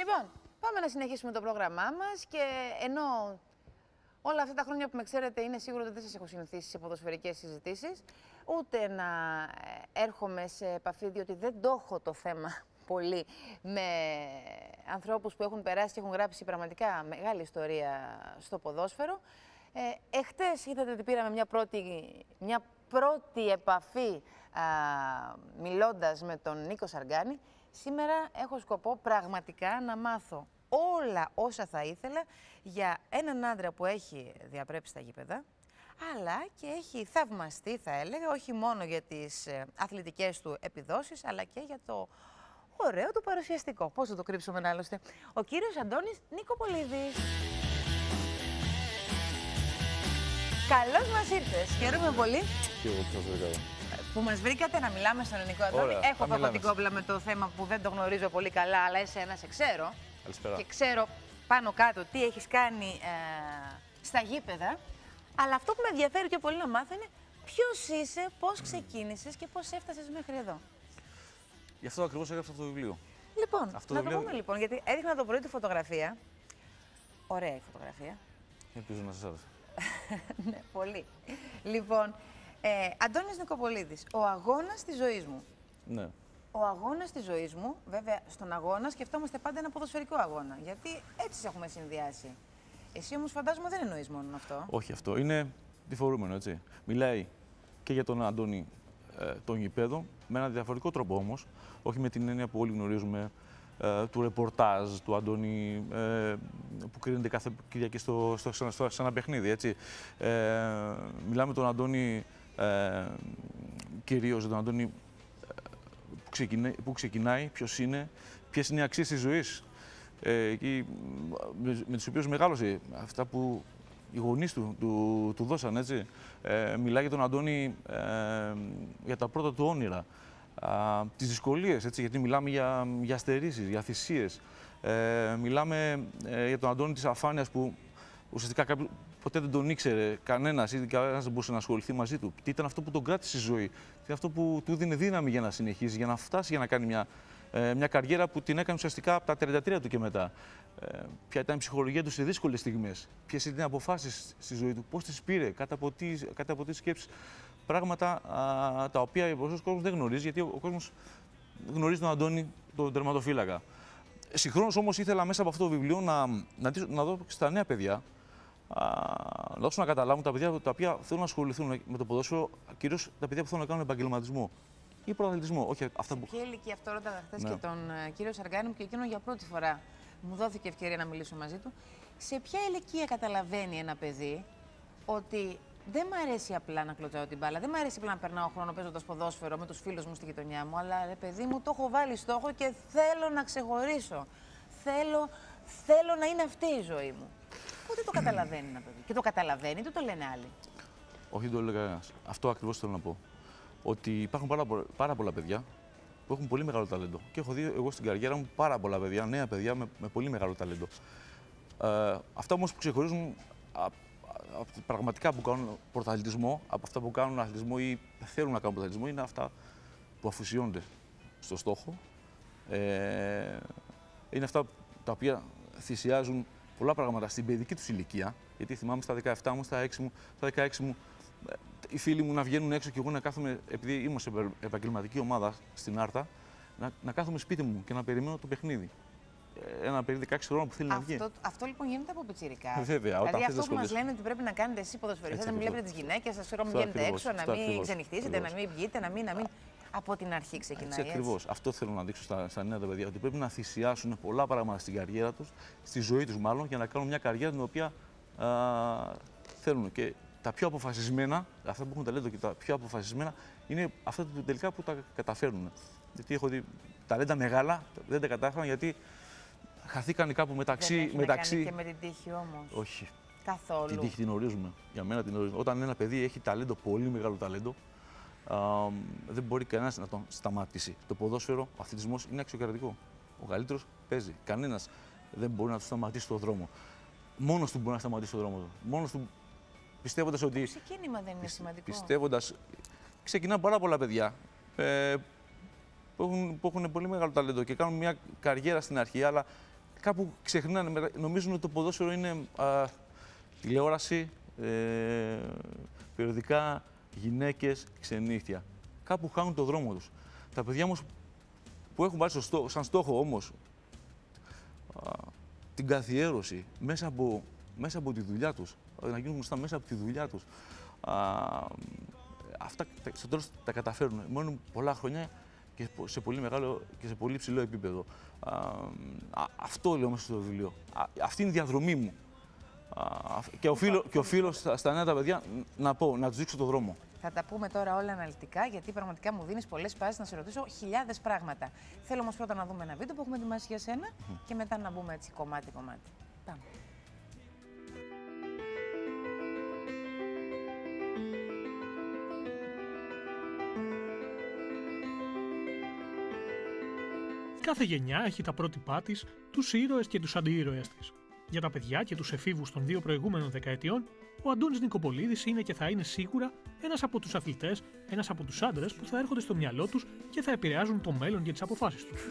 Λοιπόν, πάμε να συνεχίσουμε το πρόγραμμά μας και ενώ όλα αυτά τα χρόνια που με ξέρετε είναι σίγουρο ότι δεν σας έχω συνηθίσει σε ποδοσφαιρικές συζητήσεις, ούτε να ε, έρχομαι σε επαφή, διότι δεν το έχω το θέμα πολύ με ανθρώπους που έχουν περάσει και έχουν γράψει πραγματικά μεγάλη ιστορία στο ποδόσφαιρο. Ε, εχθές είδατε ότι πήραμε μια πρώτη, μια πρώτη επαφή α, μιλώντας με τον Νίκο Σαργκάνη. Σήμερα έχω σκοπό πραγματικά να μάθω όλα όσα θα ήθελα για έναν άντρα που έχει διαπρέψει τα γήπεδα, αλλά και έχει θαυμαστεί, θα έλεγα, όχι μόνο για τις ε, αθλητικές του επιδόσεις, αλλά και για το ωραίο του παρουσιαστικό. Πώς θα το κρύψουμε άλλωστε. Ο κύριος Αντώνης Νικοπολίδης. Καλώς μας ήρθες. Χαίρομαι πολύ Και εγώ που σας βρήκα. που μας βρήκατε να μιλάμε στον ελληνικό Αντώνη. Ωραία, Έχω θα εγώ μιλάμε. την κόμπλα με το θέμα που δεν το γνωρίζω πολύ καλά, αλλά εσένα σε ξέρω. Καλησπέρα. Και ξέρω πάνω κάτω τι έχεις κάνει ε, στα γήπεδα. Αλλά αυτό που με ενδιαφέρει πιο πολύ να μάθω είναι ποιος είσαι, πώς ξεκίνησες και πώς έφτασες μέχρι εδώ. Γι' αυτό ακριβώς έγραψα αυτό το βιβλίο. Λοιπόν, Αυτό να το το βιβλίο- πούμε λοιπόν, γιατί έδειχνα το πρωί τη φωτογραφία. Ωραία η φωτογραφία. Ελπίζω να σας άρεσε. ναι, πολύ. Λοιπόν, ε, Αντώνης Νικοπολίδης, ο αγώνας της ζωής μου. Ναι. Ο αγώνας της ζωής μου, βέβαια, στον αγώνα σκεφτόμαστε πάντα ένα ποδοσφαιρικό αγώνα. Γιατί έτσι σε έχουμε συνδυάσει. Εσύ όμως φαντάζομαι δεν εννοείς μόνο αυτό. Όχι αυτό. Είναι διφορούμενο, έτσι. Μιλάει και για τον Αντώνη ε, τον γηπέδο, με ένα διαφορετικό τρόπο όμως. Όχι με την έννοια που όλοι γνωρίζουμε ε, του ρεπορτάζ του Αντώνη ε, που κρίνεται κάθε Κυριακή στο, στο, στο, στο- σε ένα παιχνίδι. Έτσι. Ε, μιλάμε τον Αντώνη ε, κυρίως τον Αντώνη ε, που ξεκινάει, που ξεκινάει ποιος είναι, ποιες είναι οι αξίες της ζωής ε, εκεί, με, με τους οποίους μεγάλωσε, αυτά που οι γονείς του, του, του δώσαν, έτσι. Ε, μιλάει για τον Αντώνη ε, για τα πρώτα του όνειρα, α, τις δυσκολίες, έτσι, γιατί μιλάμε για, για στερήσεις, για θυσίες. Ε, μιλάμε ε, για τον Αντώνη της αφάνειας που ουσιαστικά κάποιος, ποτέ δεν τον ήξερε κανένας ή κανένας δεν μπορούσε να ασχοληθεί μαζί του. Τι ήταν αυτό που τον κράτησε στη ζωή, τι ήταν αυτό που του δίνει δύναμη για να συνεχίσει, για να φτάσει, για να κάνει μια, ε, μια καριέρα που την έκανε ουσιαστικά από τα 33 του και μετά. Ε, ποια ήταν η ψυχολογία του σε δύσκολες στιγμές, ποιες ήταν οι αποφάσεις στη ζωή του, πώς τις πήρε, κατά από τι, κατά από τις σκέψεις; Πράγματα α, τα οποία ο κόσμος δεν γνωρίζει, γιατί ο, ο κόσμος γνωρίζει τον Αντώνη, τον τερματοφύλακα. Συγχρόνως όμως ήθελα μέσα από αυτό το βιβλίο να, να, δεις- να δω και στα νέα παιδιά α, να δώσω να καταλάβουν τα παιδιά τα οποία θέλουν να ασχοληθούν με το ποδόσφαιρο, κυρίως τα παιδιά που θέλουν να κάνουν επαγγελματισμό ή πρωταθλητισμό. Όχι αυτά που. Ποια ηλικία αυτό ρώταγα χθες Ναι. και τον ε, κύριο Σαργάνη μου και εκείνο για πρώτη φορά μου δόθηκε ευκαιρία να μιλήσω μαζί του. Σε ποια ηλικία καταλαβαίνει ένα παιδί ότι δεν μ' αρέσει απλά να κλωτσάω την μπάλα, δεν μ' αρέσει απλά να περνάω χρόνο παίζοντας ποδόσφαιρο με τους φίλους μου στη γειτονιά μου, αλλά ρε παιδί μου το έχω βάλει στόχο και θέλω να ξεχωρίσω. Θέλω, θέλω να είναι αυτή η ζωή μου. Πότε το καταλαβαίνει ένα παιδί. Και το καταλαβαίνει, το το λένε άλλοι. Όχι, δεν το λέει κανένας. Αυτό ακριβώς θέλω να πω. Ότι υπάρχουν πάρα, πο- πάρα πολλά παιδιά που έχουν πολύ μεγάλο ταλέντο. Και έχω δει εγώ στην καριέρα μου πάρα πολλά παιδιά, νέα παιδιά με, με πολύ μεγάλο ταλέντο. Ε, αυτά όμως που ξεχωρίζουν α- α- από τα πραγματικά που κάνουν πρωταθλητισμό, από αυτά που κάνουν αθλητισμό ή θέλουν να κάνουν πρωταθλητισμό, είναι αυτά που αφουσιώνονται στο στόχο. Ε, είναι αυτά τα οποία θυσιάζουν πολλά πράγματα στην παιδική τους ηλικία. Γιατί θυμάμαι στα 17 μου, στα 6 μου, στα 16 μου, ε, οι φίλοι μου να βγαίνουν έξω και εγώ να κάθομαι, επειδή ήμουν σε επαγγελματική ομάδα στην Άρτα, να, να κάθομαι σπίτι μου και να περιμένω το παιχνίδι. Ε, Ένα παιδί 16 χρόνων που θέλει να βγει. Αυτό, αυτό λοιπόν γίνεται από πιτσιρικά. Βέβαια, όταν δηλαδή αυτές αυτό που μας ασχολείσαι. λένε ότι πρέπει να κάνετε εσεί ποδοσφαιριστές, να μην ακριβώς. βλέπετε τις γυναίκες σα, ξέρω, μην Αυτό βγαίνετε ακριβώς, έξω, να αυτό μην ακριβώς, ξενυχτήσετε, να ακριβώς. μην βγείτε, να μην. Να μην... Από την αρχή ξεκινάει. Έτσι έτσι. ακριβώς. Αυτό θέλω να δείξω στα, στα νέα τα παιδιά. Ότι πρέπει να θυσιάσουν πολλά πράγματα στην καριέρα τους, στη ζωή τους μάλλον, για να κάνουν μια καριέρα την οποία α, θέλουν. Και τα πιο αποφασισμένα, αυτά που έχουν ταλέντο και τα πιο αποφασισμένα, είναι αυτά που τελικά που τα καταφέρνουν. Γιατί έχω δει ταλέντα μεγάλα, δεν τα κατάφεραν γιατί χαθήκαν κάπου μεταξύ. Δεν έχει μεταξύ... να κάνει και με την τύχη όμως. Όχι. Καθόλου. Την τύχη την ορίζουμε. Για μένα την ορίζουμε. Όταν ένα παιδί έχει ταλέντο, πολύ μεγάλο ταλέντο, α, δεν μπορεί κανένας να τον σταματήσει. Το ποδόσφαιρο, ο αθλητισμός είναι αξιοκρατικό. Ο καλύτερος παίζει. Κανένας δεν μπορεί να του σταματήσει στον δρόμο. Μόνος του μπορεί να σταματήσει τον δρόμο του. Μόνος του πιστεύοντας ότι. Το ξεκίνημα δεν είναι σημαντικό. Πιστεύοντα. Ξεκινάνε πάρα πολλά παιδιά ε, που, έχουν, που έχουν πολύ μεγάλο ταλέντο και κάνουν μια καριέρα στην αρχή, αλλά κάπου ξεχνάνε, μετα- νομίζουν ότι το ποδόσφαιρο είναι α, τηλεόραση, ε, περιοδικά, γυναίκες, ξενύχτια. Κάπου χάνουν το δρόμο τους. Τα παιδιά όμως που έχουν βάλει στο στό- σαν στόχο όμως α, την καθιέρωση μέσα από, μέσα από τη δουλειά τους, να γίνουν γνωστά μέσα από τη δουλειά τους. Α, αυτά τα- στο τέλος τα καταφέρουν. Μόνο πολλά χρόνια και σε πολύ μεγάλο και σε πολύ ψηλό επίπεδο. Α, α, αυτό λέω μέσα στο βιβλίο. Α, αυτή είναι η διαδρομή μου. Α, και οφείλω, και οφείλω στα, στα νέα τα παιδιά να πω, να τους δείξω το δρόμο. Θα τα πούμε τώρα όλα αναλυτικά, γιατί πραγματικά μου δίνεις πολλές πάσει να σε ρωτήσω χιλιάδες πράγματα. Θέλω όμως πρώτα να δούμε ένα βίντεο που έχουμε ετοιμάσει για σένα και μετά να μπούμε έτσι κομμάτι-κομμάτι. Πάμε. Κάθε γενιά έχει τα πρότυπά της, τους ήρωες και τους αντιήρωέ της. Για τα παιδιά και τους εφήβους των δύο προηγούμενων δεκαετιών, ο Αντώνης Νικοπολίδης είναι και θα είναι σίγουρα ένας από τους αθλητές, ένας από τους άντρες που θα έρχονται στο μυαλό τους και θα επηρεάζουν το μέλλον και τις αποφάσεις τους.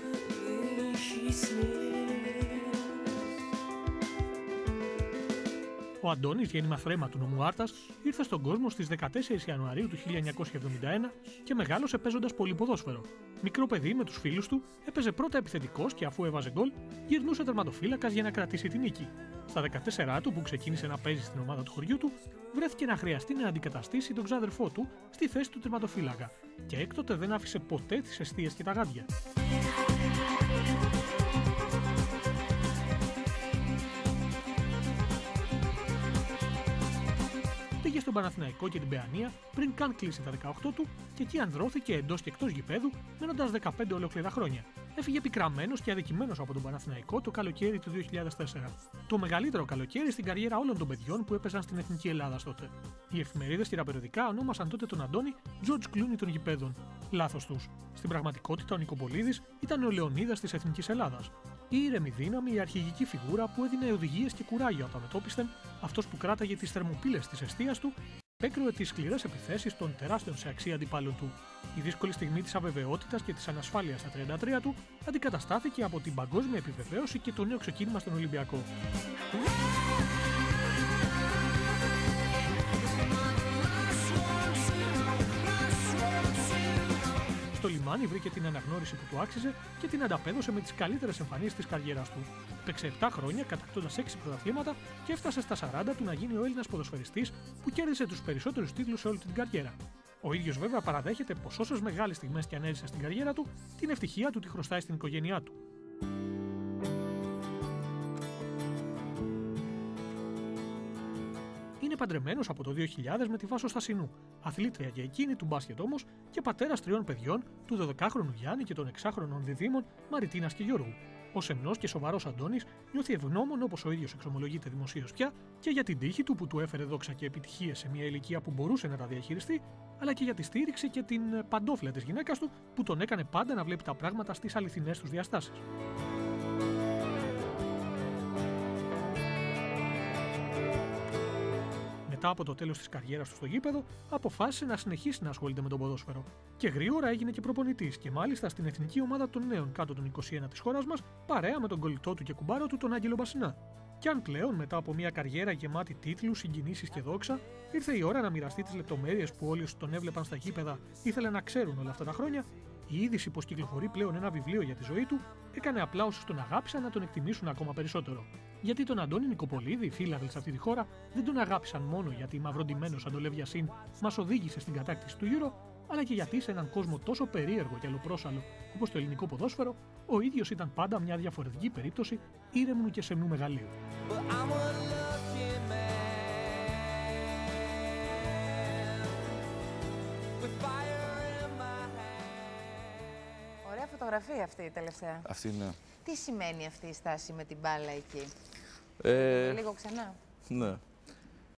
Ο Αντώνης, γέννημα θρέμα του νομού Άρτας, ήρθε στον κόσμο στις 14 Ιανουαρίου του 1971 και μεγάλωσε παίζοντας πολυποδόσφαιρο. Μικρό παιδί με τους φίλους του, έπαιζε πρώτα επιθετικός και αφού έβαζε γκολ, γυρνούσε τερματοφύλακας για να κρατήσει την νίκη. Στα 14 του, που ξεκίνησε να παίζει στην ομάδα του χωριού του, βρέθηκε να χρειαστεί να αντικαταστήσει τον ξάδερφό του στη θέση του τερματοφύλακα και έκτοτε δεν άφησε ποτέ τις αιστείες και τα γάντια. Πήγε στον Παναθηναϊκό και την Παιανία πριν καν κλείσει τα 18 του και εκεί ανδρώθηκε εντός και εκτός γηπέδου, μένοντας 15 ολόκληρα χρόνια. Έφυγε πικραμένος και αδικημένος από τον Παναθηναϊκό το καλοκαίρι του 2004. Το μεγαλύτερο καλοκαίρι στην καριέρα όλων των παιδιών που έπαιζαν στην Εθνική Ελλάδα τότε. Οι εφημερίδες και τα περιοδικά ονόμασαν τότε τον Αντώνη George Clooney των γηπέδων. Λάθος τους. Στην πραγματικότητα ο Νικοπολίδης ήταν ο Λεωνίδας της Εθνικής Ελλάδας. Η ήρεμη δύναμη, η αρχηγική φιγούρα που έδινε οδηγίες και κουράγιο όταν μετόπισθεν, αυτός που κράταγε τις θερμοπύλες της αιστείας του, έκρουε τις σκληρές επιθέσεις των τεράστιων σε αξία αντιπάλων του. Η δύσκολη στιγμή της αβεβαιότητας και της ανασφάλειας στα 33 του αντικαταστάθηκε από την παγκόσμια επιβεβαίωση και το νέο ξεκίνημα στον Ολυμπιακό. Στο λιμάνι βρήκε την αναγνώριση που του άξιζε και την ανταπέδωσε με τις καλύτερες εμφανίσεις της καριέρας του. Παίξε 7 χρόνια κατακτώντας 6 πρωταθλήματα και έφτασε στα 40 του να γίνει ο Έλληνας ποδοσφαιριστής που κέρδισε τους περισσότερους τίτλους σε όλη την καριέρα. Ο ίδιος βέβαια παραδέχεται πως όσες μεγάλες στιγμές και αν έζησε στην καριέρα του, την ευτυχία του τη χρωστάει στην οικογένειά του. Παντρεμένος από το 2000 με τη Βάσο Στασινού, αθλήτρια για εκείνη του μπάσκετ όμως και πατέρας τριών παιδιών, του 12χρονου Γιάννη και των 6χρονων διδήμων Μαριτίνας και Γιώργου. Ο σεμνός και σοβαρός Αντώνης νιώθει ευγνώμων όπως ο ίδιος εξομολογείται δημοσίως πια και για την τύχη του που του έφερε δόξα και επιτυχίες σε μια ηλικία που μπορούσε να τα διαχειριστεί, αλλά και για τη στήριξη και την παντόφλα της γυναίκας του που τον έκανε πάντα να βλέπει τα πράγματα στις αληθινές τους διαστάσεις. Μετά από το τέλος της καριέρας του στο γήπεδο, αποφάσισε να συνεχίσει να ασχολείται με τον ποδόσφαιρο. Και γρήγορα έγινε και προπονητής και μάλιστα στην εθνική ομάδα των νέων κάτω των 21 της χώρας μας, παρέα με τον κολλητό του και κουμπάρο του τον Άγγελο Μπασινά. Και αν πλέον μετά από μια καριέρα γεμάτη τίτλου, συγκινήσεις και δόξα, ήρθε η ώρα να μοιραστεί τις λεπτομέρειες που όλοι όσοι τον έβλεπαν στα γήπεδα ήθελαν να ξέρουν όλα αυτά τα χρόνια, η είδηση πως κυκλοφορεί πλέον ένα βιβλίο για τη ζωή του έκανε απλά όσους τον αγάπησαν να τον εκτιμήσουν ακόμα περισσότερο. Γιατί τον Αντώνη Νικοπολίδη, οι φίλαθλοι σε αυτή τη χώρα, δεν τον αγάπησαν μόνο γιατί μαυροντημένος σαν το Λεβιασίν μας οδήγησε στην κατάκτηση του Euro, αλλά και γιατί σε έναν κόσμο τόσο περίεργο και αλλοπρόσαλο όπως το ελληνικό ποδόσφαιρο, ο ίδιος ήταν πάντα μια διαφορετική περίπτωση ήρεμνου και σεμνού μεγαλείου. But I'm a lucky man with fire in my hand. Ωραία φωτογραφία αυτή η τελευταία. Αυτή είναι. Τι σημαίνει αυτή η στάση με την μπάλα εκεί; Ε, Λίγο ξανά. ναι.